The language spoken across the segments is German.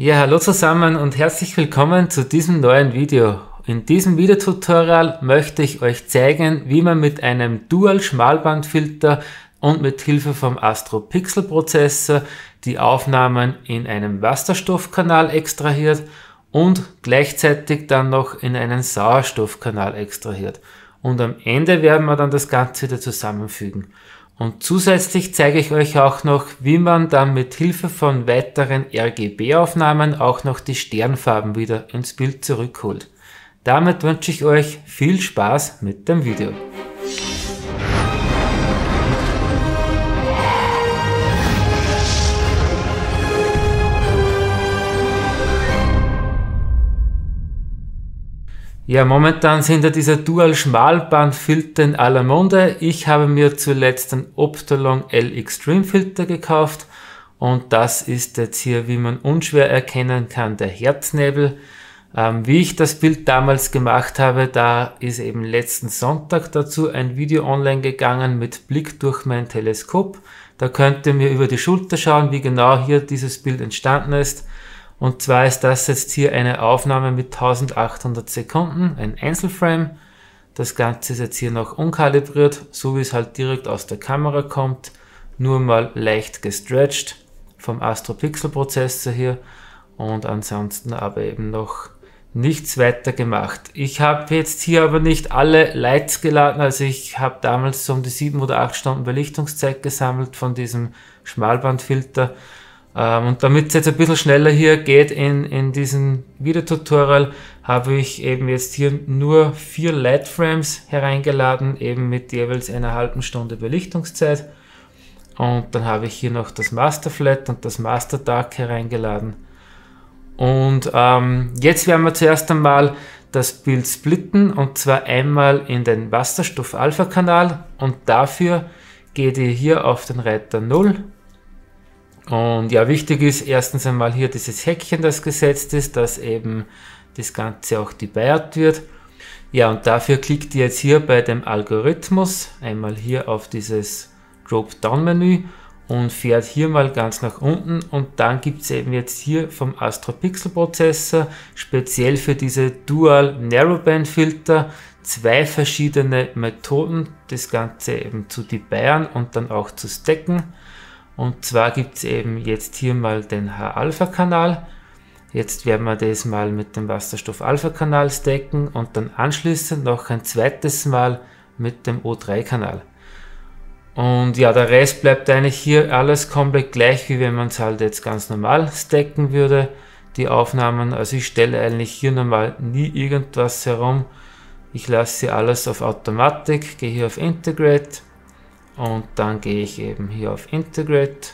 Ja, hallo zusammen und herzlich willkommen zu diesem neuen Video. In diesem Videotutorial möchte ich euch zeigen, wie man mit einem Dual-Schmalbandfilter und mit Hilfe vom Astro Pixel Prozessor die Aufnahmen in einem Wasserstoffkanal extrahiert und gleichzeitig dann noch in einen Sauerstoffkanal extrahiert. Und am Ende werden wir dann das Ganze wieder zusammenfügen. Und zusätzlich zeige ich euch auch noch, wie man dann mit Hilfe von weiteren RGB-Aufnahmen auch noch die Sternfarben wieder ins Bild zurückholt. Damit wünsche ich euch viel Spaß mit dem Video. Ja, momentan sind ja diese Dual-Schmalbandfilter in aller Munde. Ich habe mir zuletzt den Optolong L Extreme Filter gekauft und das ist jetzt hier, wie man unschwer erkennen kann, der Herznebel. Ähm, wie ich das Bild damals gemacht habe, da ist eben letzten Sonntag dazu ein Video online gegangen mit Blick durch mein Teleskop. Da könnt ihr mir über die Schulter schauen, wie genau hier dieses Bild entstanden ist. Und zwar ist das jetzt hier eine Aufnahme mit 1800 Sekunden, ein Einzelframe. Das Ganze ist jetzt hier noch unkalibriert, so wie es halt direkt aus der Kamera kommt. Nur mal leicht gestretched vom Astro Pixel Prozessor hier. Und ansonsten aber eben noch nichts weiter gemacht. Ich habe jetzt hier aber nicht alle Lights geladen, also ich habe damals so um die 7 oder 8 Stunden Belichtungszeit gesammelt von diesem Schmalbandfilter und damit es jetzt ein bisschen schneller hier geht in, in diesem Videotutorial, habe ich eben jetzt hier nur vier Lightframes hereingeladen, eben mit jeweils einer halben Stunde Belichtungszeit. Und dann habe ich hier noch das Master Flat und das Master Dark hereingeladen. Und ähm, jetzt werden wir zuerst einmal das Bild splitten und zwar einmal in den Wasserstoff-Alpha-Kanal und dafür geht ihr hier auf den Reiter 0 und ja, wichtig ist erstens einmal hier dieses Häkchen, das gesetzt ist, dass eben das Ganze auch debayert wird. Ja, und dafür klickt ihr jetzt hier bei dem Algorithmus einmal hier auf dieses Drop-Down-Menü und fährt hier mal ganz nach unten und dann gibt es eben jetzt hier vom Astro Pixel Prozessor speziell für diese Dual Narrowband Filter zwei verschiedene Methoden, das Ganze eben zu debayern und dann auch zu stacken. Und zwar gibt es eben jetzt hier mal den H-Alpha-Kanal. Jetzt werden wir das mal mit dem Wasserstoff-Alpha-Kanal stacken und dann anschließend noch ein zweites Mal mit dem O3-Kanal. Und ja, der Rest bleibt eigentlich hier alles komplett gleich, wie wenn man es halt jetzt ganz normal stacken würde, die Aufnahmen. Also ich stelle eigentlich hier normal nie irgendwas herum. Ich lasse hier alles auf Automatik, gehe hier auf Integrate und dann gehe ich eben hier auf Integrate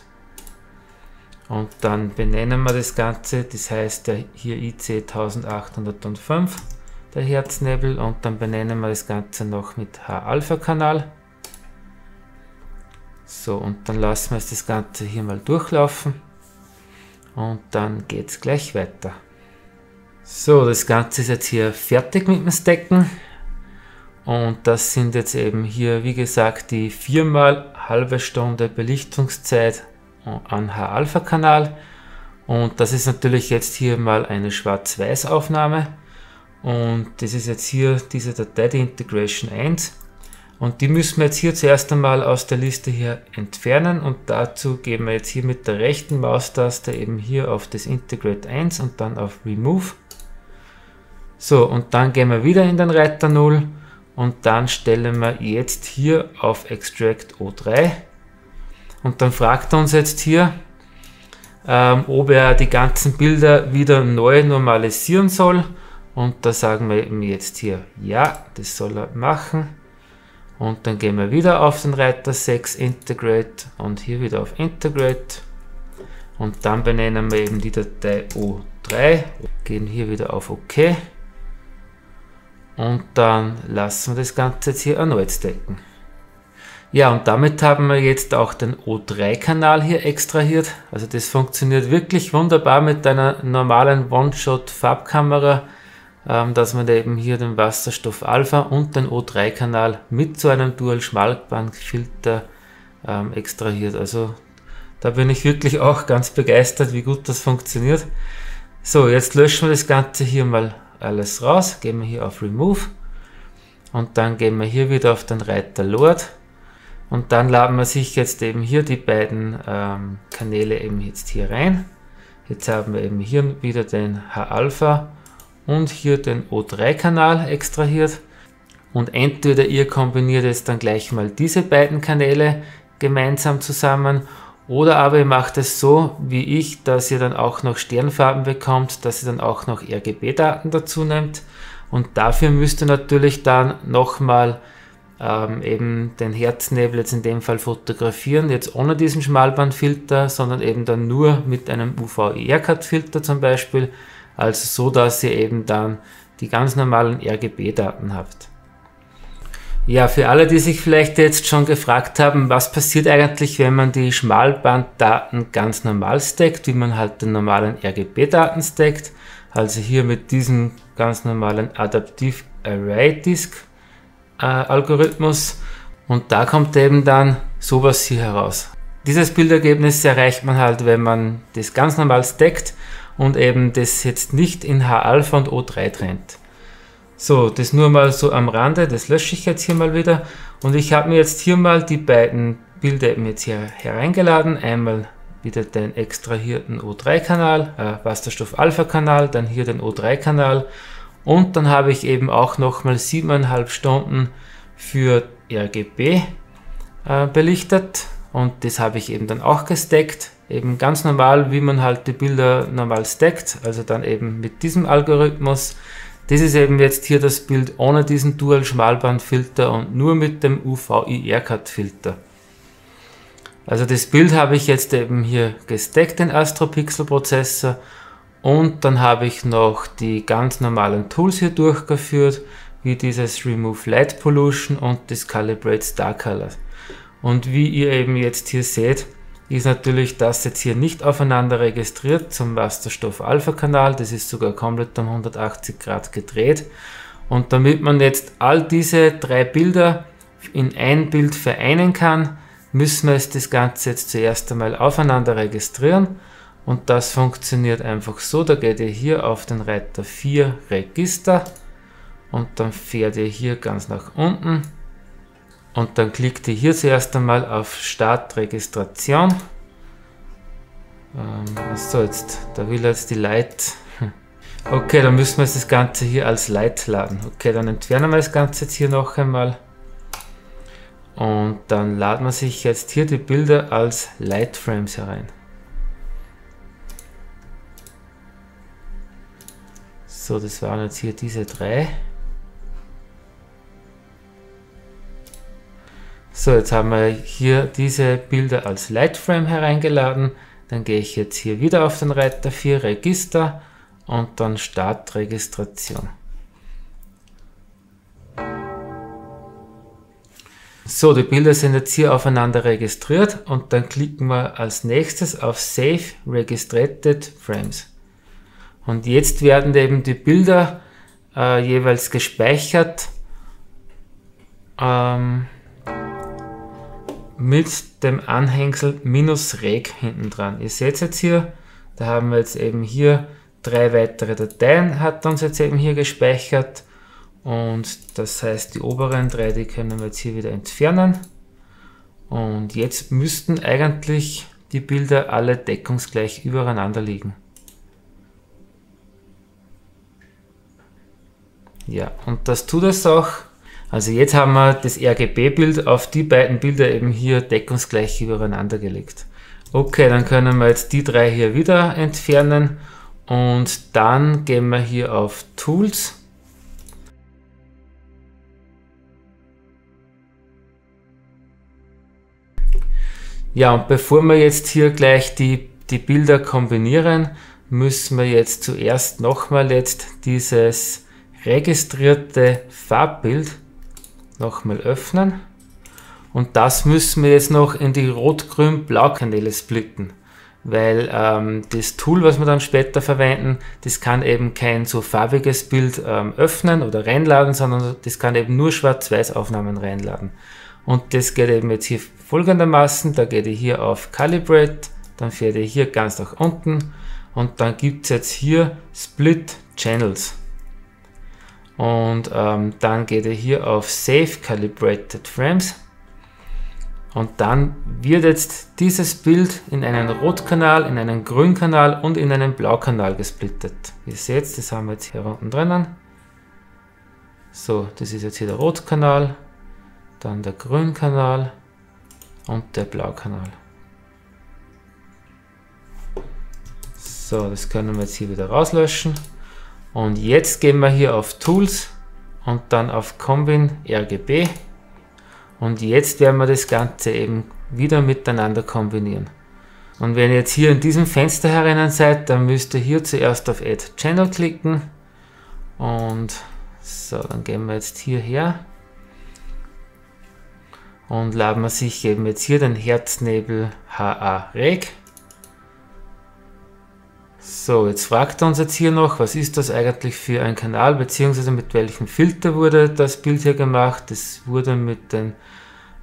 und dann benennen wir das Ganze, das heißt hier IC 1805, der Herznebel und dann benennen wir das Ganze noch mit H-Alpha-Kanal. So, und dann lassen wir das Ganze hier mal durchlaufen und dann geht es gleich weiter. So, das Ganze ist jetzt hier fertig mit dem Stacken. Und das sind jetzt eben hier, wie gesagt, die viermal halbe Stunde Belichtungszeit an H-Alpha-Kanal. Und das ist natürlich jetzt hier mal eine Schwarz-Weiß-Aufnahme. Und das ist jetzt hier diese Datei, die Integration 1. Und die müssen wir jetzt hier zuerst einmal aus der Liste hier entfernen. Und dazu gehen wir jetzt hier mit der rechten Maustaste eben hier auf das Integrate 1 und dann auf Remove. So, und dann gehen wir wieder in den Reiter 0 und dann stellen wir jetzt hier auf Extract O3 und dann fragt er uns jetzt hier, ähm, ob er die ganzen Bilder wieder neu normalisieren soll. Und da sagen wir ihm jetzt hier ja, das soll er machen. Und dann gehen wir wieder auf den Reiter 6 Integrate und hier wieder auf Integrate. Und dann benennen wir eben die Datei O3, gehen hier wieder auf OK und dann lassen wir das Ganze jetzt hier erneut stacken. Ja, und damit haben wir jetzt auch den O3-Kanal hier extrahiert. Also das funktioniert wirklich wunderbar mit einer normalen One-Shot-Farbkamera, ähm, dass man eben hier den Wasserstoff Alpha und den O3-Kanal mit so einem Dual-Schmalbandfilter ähm, extrahiert. Also da bin ich wirklich auch ganz begeistert, wie gut das funktioniert. So, jetzt löschen wir das Ganze hier mal alles raus. Gehen wir hier auf Remove und dann gehen wir hier wieder auf den Reiter Lord und dann laden wir sich jetzt eben hier die beiden ähm, Kanäle eben jetzt hier rein. Jetzt haben wir eben hier wieder den H-Alpha und hier den O3-Kanal extrahiert. Und entweder ihr kombiniert jetzt dann gleich mal diese beiden Kanäle gemeinsam zusammen oder aber ihr macht es so wie ich, dass ihr dann auch noch Sternfarben bekommt, dass ihr dann auch noch RGB-Daten dazu nehmt. Und dafür müsst ihr natürlich dann nochmal ähm, eben den Herznebel jetzt in dem Fall fotografieren, jetzt ohne diesen Schmalbandfilter, sondern eben dann nur mit einem UV-ER-Cut-Filter zum Beispiel, also so, dass ihr eben dann die ganz normalen RGB-Daten habt. Ja, für alle, die sich vielleicht jetzt schon gefragt haben, was passiert eigentlich, wenn man die Schmalbanddaten ganz normal stackt, wie man halt den normalen RGB-Daten stackt, also hier mit diesem ganz normalen Adaptive Array Disk äh, Algorithmus und da kommt eben dann sowas hier heraus. Dieses Bildergebnis erreicht man halt, wenn man das ganz normal stackt und eben das jetzt nicht in H-Alpha und O3 trennt. So, das nur mal so am Rande, das lösche ich jetzt hier mal wieder und ich habe mir jetzt hier mal die beiden Bilder jetzt hier hereingeladen. Einmal wieder den extrahierten O3-Kanal, äh, Wasserstoff-Alpha-Kanal, dann hier den O3-Kanal und dann habe ich eben auch nochmal siebeneinhalb Stunden für RGB äh, belichtet und das habe ich eben dann auch gesteckt. Eben ganz normal, wie man halt die Bilder normal stackt, also dann eben mit diesem Algorithmus. Das ist eben jetzt hier das Bild ohne diesen Dual Schmalbandfilter und nur mit dem UV-IR-Cut-Filter. Also das Bild habe ich jetzt eben hier gesteckt, den Astropixel Prozessor und dann habe ich noch die ganz normalen Tools hier durchgeführt, wie dieses Remove Light Pollution und das Calibrate Star Color. Und wie ihr eben jetzt hier seht, ist natürlich das jetzt hier nicht aufeinander registriert zum Wasserstoff Alpha Kanal. Das ist sogar komplett um 180 Grad gedreht. Und damit man jetzt all diese drei Bilder in ein Bild vereinen kann, müssen wir das Ganze jetzt zuerst einmal aufeinander registrieren und das funktioniert einfach so, da geht ihr hier auf den Reiter 4 Register und dann fährt ihr hier ganz nach unten und dann klickt ihr hier zuerst einmal auf Start Registration. Ähm, achso, jetzt, da will jetzt die Light. Okay, dann müssen wir das Ganze hier als Light laden. Okay, dann entfernen wir das Ganze jetzt hier noch einmal. Und dann laden wir sich jetzt hier die Bilder als Light Frames herein. So, das waren jetzt hier diese drei. So, jetzt haben wir hier diese Bilder als Lightframe hereingeladen. Dann gehe ich jetzt hier wieder auf den Reiter 4 Register und dann Start Registration. So, die Bilder sind jetzt hier aufeinander registriert und dann klicken wir als nächstes auf Save Registrated Frames. Und jetzt werden eben die Bilder äh, jeweils gespeichert ähm, mit dem Anhängsel minus reg hinten dran. Ihr seht jetzt hier, da haben wir jetzt eben hier drei weitere Dateien, hat uns jetzt eben hier gespeichert. Und das heißt, die oberen drei, die können wir jetzt hier wieder entfernen. Und jetzt müssten eigentlich die Bilder alle deckungsgleich übereinander liegen. Ja, und das tut es auch. Also jetzt haben wir das RGB-Bild auf die beiden Bilder eben hier deckungsgleich übereinander gelegt. Okay, dann können wir jetzt die drei hier wieder entfernen und dann gehen wir hier auf Tools. Ja, und bevor wir jetzt hier gleich die, die Bilder kombinieren, müssen wir jetzt zuerst nochmal jetzt dieses registrierte Farbbild nochmal öffnen. Und das müssen wir jetzt noch in die Rot-Grün-Blau-Kanäle splitten. Weil ähm, das Tool, was wir dann später verwenden, das kann eben kein so farbiges Bild ähm, öffnen oder reinladen, sondern das kann eben nur Schwarz-Weiß-Aufnahmen reinladen. Und das geht eben jetzt hier folgendermaßen, da geht ihr hier auf Calibrate, dann fährt ihr hier ganz nach unten und dann gibt es jetzt hier Split Channels. Und ähm, dann geht er hier auf Save Calibrated Frames. Und dann wird jetzt dieses Bild in einen Rotkanal, in einen Grünkanal und in einen Blaukanal gesplittet. Ihr seht, das haben wir jetzt hier unten drinnen. So, das ist jetzt hier der Rotkanal, dann der Grünkanal und der Blaukanal. So, das können wir jetzt hier wieder rauslöschen. Und jetzt gehen wir hier auf Tools und dann auf Combin RGB. Und jetzt werden wir das Ganze eben wieder miteinander kombinieren. Und wenn ihr jetzt hier in diesem Fenster herinnen seid, dann müsst ihr hier zuerst auf Add Channel klicken. Und so, dann gehen wir jetzt hierher. Und laden wir sich eben jetzt hier den Herznebel HA Reg. So, jetzt fragt er uns jetzt hier noch, was ist das eigentlich für ein Kanal, beziehungsweise mit welchem Filter wurde das Bild hier gemacht. Das wurde mit dem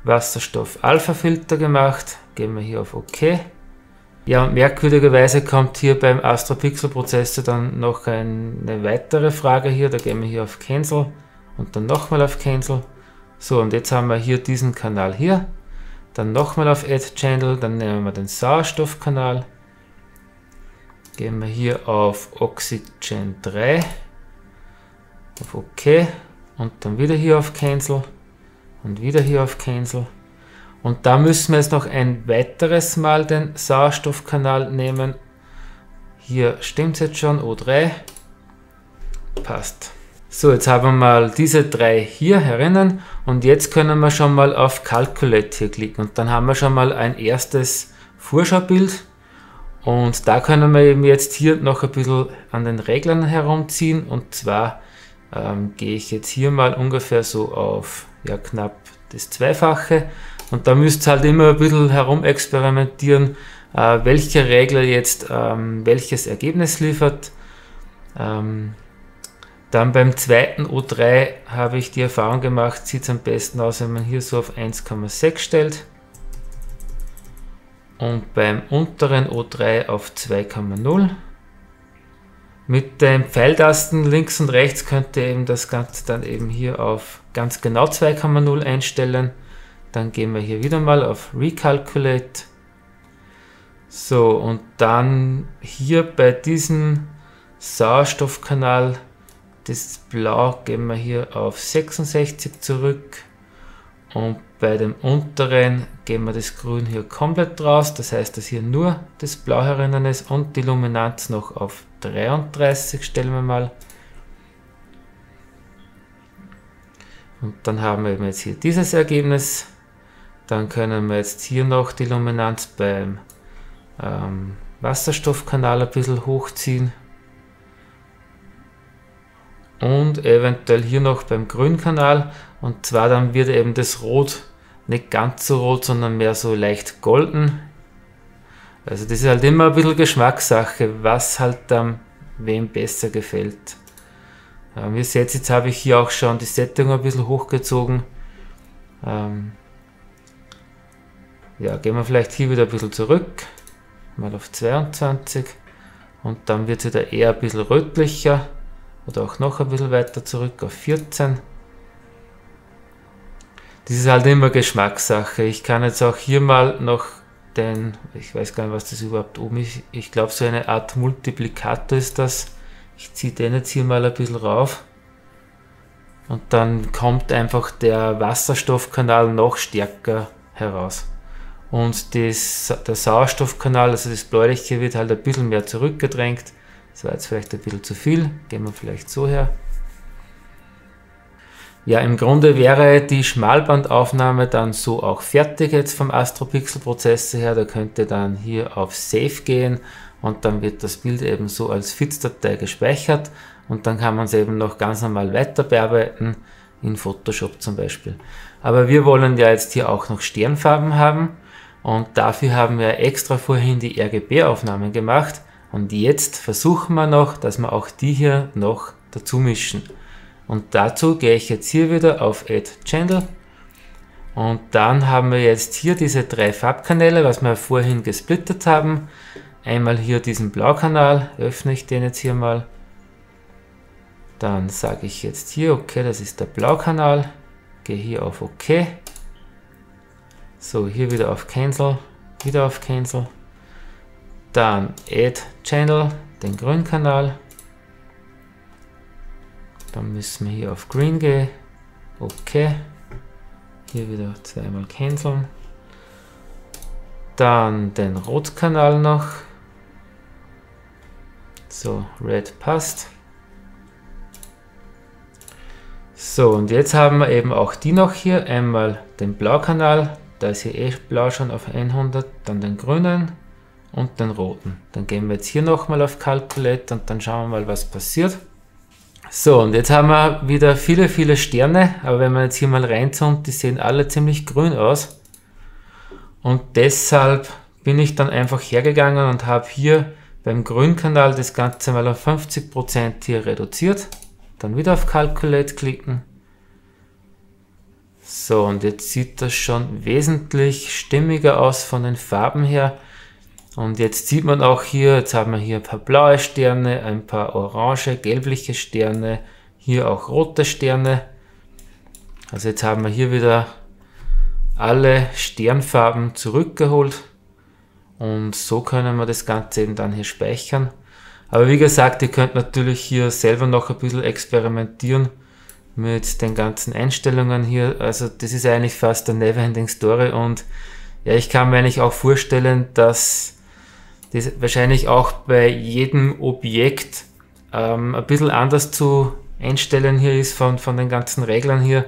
Wasserstoff-Alpha-Filter gemacht. Gehen wir hier auf OK. Ja, und merkwürdigerweise kommt hier beim Astro-Pixel-Prozessor dann noch eine weitere Frage hier. Da gehen wir hier auf Cancel und dann nochmal auf Cancel. So, und jetzt haben wir hier diesen Kanal hier. Dann nochmal auf Add Channel, dann nehmen wir den Sauerstoffkanal Gehen wir hier auf Oxygen 3, auf OK und dann wieder hier auf Cancel und wieder hier auf Cancel. Und da müssen wir jetzt noch ein weiteres Mal den Sauerstoffkanal nehmen. Hier stimmt es jetzt schon, O3. Passt. So, jetzt haben wir mal diese drei hier herinnen und jetzt können wir schon mal auf Calculate hier klicken und dann haben wir schon mal ein erstes Vorschaubild und da können wir eben jetzt hier noch ein bisschen an den Reglern herumziehen. Und zwar ähm, gehe ich jetzt hier mal ungefähr so auf ja, knapp das Zweifache. Und da müsst ihr halt immer ein bisschen herum experimentieren, äh, welcher Regler jetzt ähm, welches Ergebnis liefert. Ähm, dann beim zweiten O3 habe ich die Erfahrung gemacht, sieht es am besten aus, wenn man hier so auf 1,6 stellt und beim unteren O3 auf 2,0. Mit den Pfeiltasten links und rechts könnt ihr eben das Ganze dann eben hier auf ganz genau 2,0 einstellen. Dann gehen wir hier wieder mal auf Recalculate. So, und dann hier bei diesem Sauerstoffkanal, das Blau, gehen wir hier auf 66 zurück. Und bei dem unteren gehen wir das Grün hier komplett raus, das heißt, dass hier nur das Blau herinnen ist und die Luminanz noch auf 33 stellen wir mal. Und dann haben wir eben jetzt hier dieses Ergebnis. Dann können wir jetzt hier noch die Luminanz beim ähm, Wasserstoffkanal ein bisschen hochziehen. Und eventuell hier noch beim Grünkanal. Und zwar dann wird eben das Rot nicht ganz so rot, sondern mehr so leicht golden. Also das ist halt immer ein bisschen Geschmackssache, was halt dann wem besser gefällt. Ähm, ihr seht, jetzt habe ich hier auch schon die Sättigung ein bisschen hochgezogen. Ähm, ja, gehen wir vielleicht hier wieder ein bisschen zurück, mal auf 22 und dann wird es wieder eher ein bisschen rötlicher oder auch noch ein bisschen weiter zurück auf 14. Das ist halt immer Geschmackssache. Ich kann jetzt auch hier mal noch den, ich weiß gar nicht, was das überhaupt oben ist. Ich glaube, so eine Art Multiplikator ist das. Ich ziehe den jetzt hier mal ein bisschen rauf. Und dann kommt einfach der Wasserstoffkanal noch stärker heraus. Und das, der Sauerstoffkanal, also das Bläuliche, wird halt ein bisschen mehr zurückgedrängt. Das war jetzt vielleicht ein bisschen zu viel. Gehen wir vielleicht so her. Ja, im Grunde wäre die Schmalbandaufnahme dann so auch fertig jetzt vom AstroPixel-Prozessor her. Da könnte dann hier auf Save gehen und dann wird das Bild eben so als FITS-Datei gespeichert und dann kann man es eben noch ganz normal weiter bearbeiten, in Photoshop zum Beispiel. Aber wir wollen ja jetzt hier auch noch Sternfarben haben und dafür haben wir extra vorhin die RGB-Aufnahmen gemacht und jetzt versuchen wir noch, dass wir auch die hier noch dazu mischen. Und dazu gehe ich jetzt hier wieder auf Add Channel und dann haben wir jetzt hier diese drei Farbkanäle, was wir vorhin gesplittet haben. einmal hier diesen Blaukanal, öffne ich den jetzt hier mal. Dann sage ich jetzt hier, okay, das ist der Blaukanal. Gehe hier auf OK. So, hier wieder auf Cancel, wieder auf Cancel. Dann Add Channel, den grünen Kanal. Dann müssen wir hier auf Green gehen. Okay. Hier wieder zweimal canceln. Dann den Rotkanal noch. So, Red passt. So, und jetzt haben wir eben auch die noch hier. Einmal den Blaukanal, da ist hier eh blau schon auf 100, dann den grünen und den roten. Dann gehen wir jetzt hier nochmal auf Calculate und dann schauen wir mal, was passiert. So, und jetzt haben wir wieder viele, viele Sterne, aber wenn man jetzt hier mal reinzoomt, die sehen alle ziemlich grün aus. Und deshalb bin ich dann einfach hergegangen und habe hier beim Grünkanal das Ganze mal auf 50% hier reduziert. Dann wieder auf Calculate klicken. So, und jetzt sieht das schon wesentlich stimmiger aus von den Farben her. Und jetzt sieht man auch hier, jetzt haben wir hier ein paar blaue Sterne, ein paar orange, gelbliche Sterne, hier auch rote Sterne. Also jetzt haben wir hier wieder alle Sternfarben zurückgeholt und so können wir das Ganze eben dann hier speichern. Aber wie gesagt, ihr könnt natürlich hier selber noch ein bisschen experimentieren mit den ganzen Einstellungen hier. Also das ist eigentlich fast eine Neverending Story und ja, ich kann mir eigentlich auch vorstellen, dass das wahrscheinlich auch bei jedem Objekt ähm, ein bisschen anders zu einstellen hier ist von, von den ganzen Reglern hier.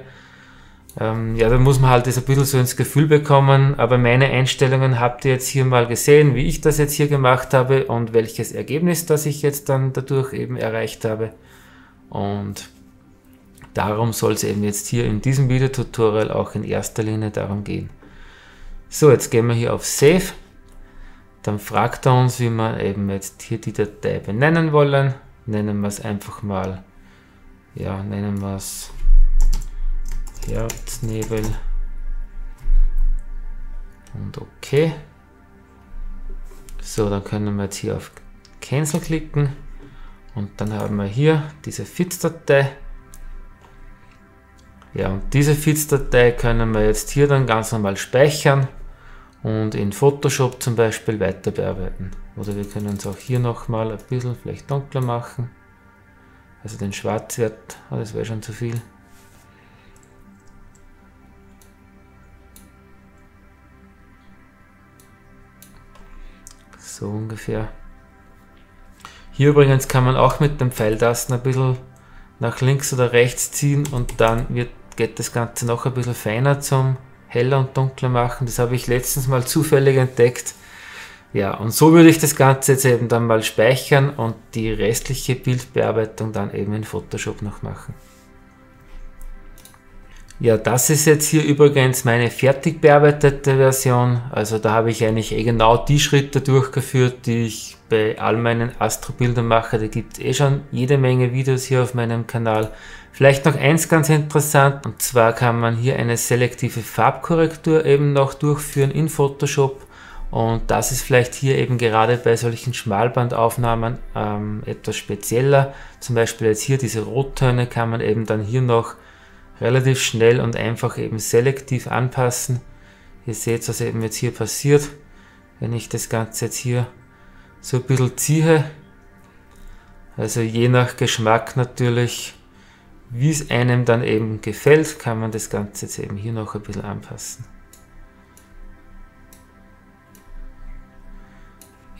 Ähm, ja, da muss man halt das ein bisschen so ins Gefühl bekommen, aber meine Einstellungen habt ihr jetzt hier mal gesehen, wie ich das jetzt hier gemacht habe und welches Ergebnis das ich jetzt dann dadurch eben erreicht habe. Und darum soll es eben jetzt hier in diesem Videotutorial auch in erster Linie darum gehen. So, jetzt gehen wir hier auf Save dann fragt er uns, wie wir eben jetzt hier die Datei benennen wollen. Nennen wir es einfach mal, ja, nennen wir es Herznebel und OK. So, dann können wir jetzt hier auf Cancel klicken und dann haben wir hier diese FITS-Datei. Ja, und diese FITS-Datei können wir jetzt hier dann ganz normal speichern und in Photoshop zum Beispiel weiter bearbeiten. Oder wir können es auch hier nochmal ein bisschen vielleicht dunkler machen. Also den Schwarzwert, oh, das wäre schon zu viel. So ungefähr. Hier übrigens kann man auch mit dem Pfeiltasten ein bisschen nach links oder rechts ziehen und dann wird, geht das Ganze noch ein bisschen feiner zum heller und dunkler machen. Das habe ich letztens mal zufällig entdeckt. Ja, und so würde ich das Ganze jetzt eben dann mal speichern und die restliche Bildbearbeitung dann eben in Photoshop noch machen. Ja, das ist jetzt hier übrigens meine fertig bearbeitete Version. Also da habe ich eigentlich eh genau die Schritte durchgeführt, die ich bei all meinen Astrobildern mache. Da gibt es eh schon jede Menge Videos hier auf meinem Kanal. Vielleicht noch eins ganz interessant, und zwar kann man hier eine selektive Farbkorrektur eben noch durchführen in Photoshop. Und das ist vielleicht hier eben gerade bei solchen Schmalbandaufnahmen ähm, etwas spezieller. Zum Beispiel jetzt hier diese Rottöne kann man eben dann hier noch relativ schnell und einfach eben selektiv anpassen. Ihr seht, was eben jetzt hier passiert, wenn ich das Ganze jetzt hier so ein bisschen ziehe. Also je nach Geschmack natürlich wie es einem dann eben gefällt, kann man das Ganze jetzt eben hier noch ein bisschen anpassen.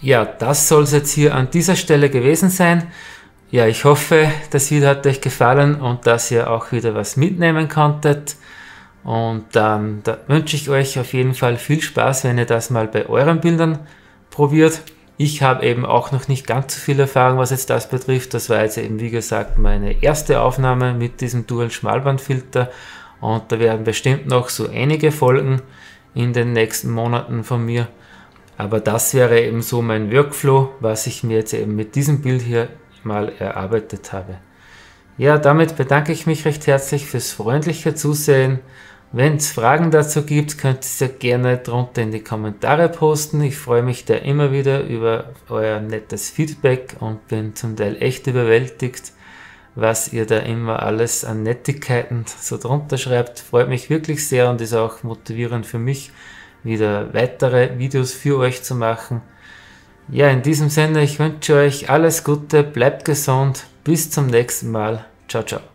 Ja, das soll es jetzt hier an dieser Stelle gewesen sein. Ja, ich hoffe, das Video hat euch gefallen und dass ihr auch wieder was mitnehmen konntet. Und ähm, da wünsche ich euch auf jeden Fall viel Spaß, wenn ihr das mal bei euren Bildern probiert. Ich habe eben auch noch nicht ganz so viel Erfahrung, was jetzt das betrifft. Das war jetzt eben, wie gesagt, meine erste Aufnahme mit diesem Dual Schmalbandfilter. Und da werden bestimmt noch so einige Folgen in den nächsten Monaten von mir. Aber das wäre eben so mein Workflow, was ich mir jetzt eben mit diesem Bild hier mal erarbeitet habe. Ja, damit bedanke ich mich recht herzlich fürs freundliche Zusehen Wenn es Fragen dazu gibt, könnt ihr sie gerne drunter in die Kommentare posten. Ich freue mich da immer wieder über euer nettes Feedback und bin zum Teil echt überwältigt, was ihr da immer alles an Nettigkeiten so drunter schreibt. Freut mich wirklich sehr und ist auch motivierend für mich, wieder weitere Videos für euch zu machen. Ja, in diesem Sinne, ich wünsche euch alles Gute, bleibt gesund, bis zum nächsten Mal. Ciao, ciao.